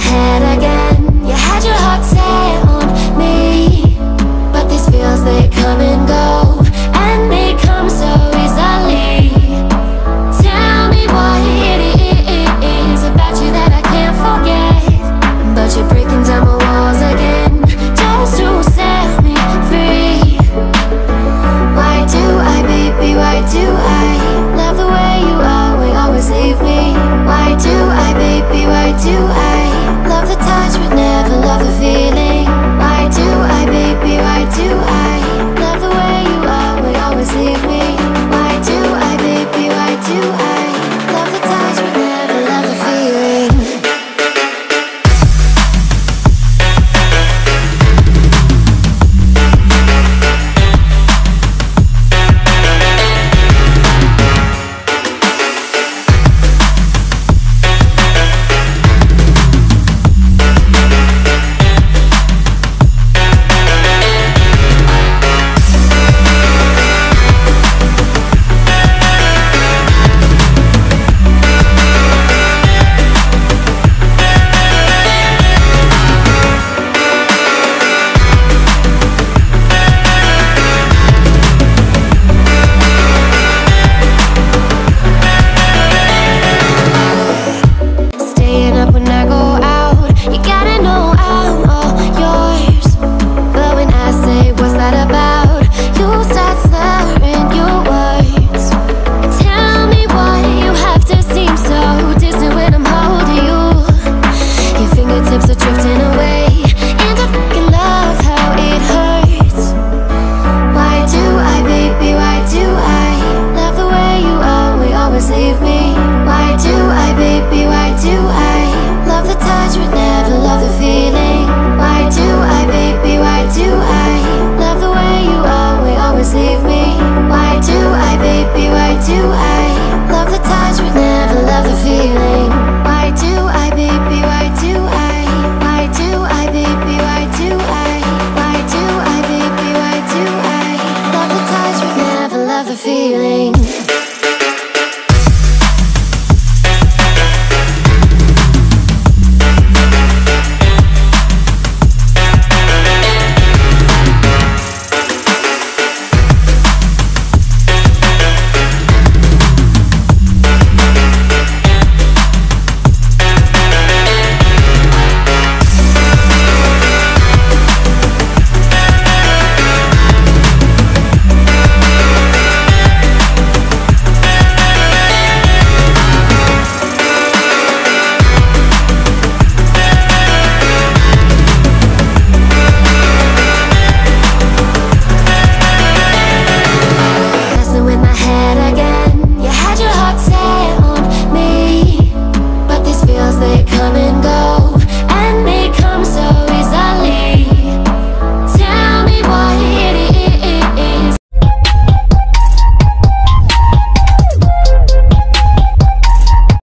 head the feeling. go.